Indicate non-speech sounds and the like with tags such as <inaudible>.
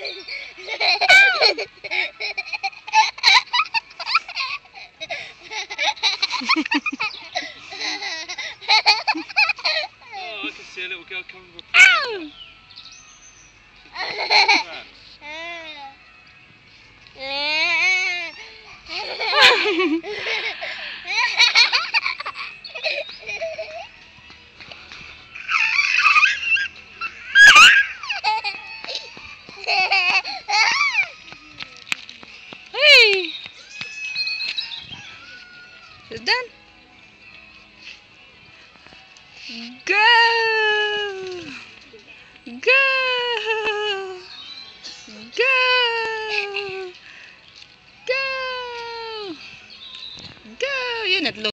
Oh, I can see a little girl coming with a Ow! <laughs> <laughs> It's done. Go! Go! Go! Go! Go! Yun, at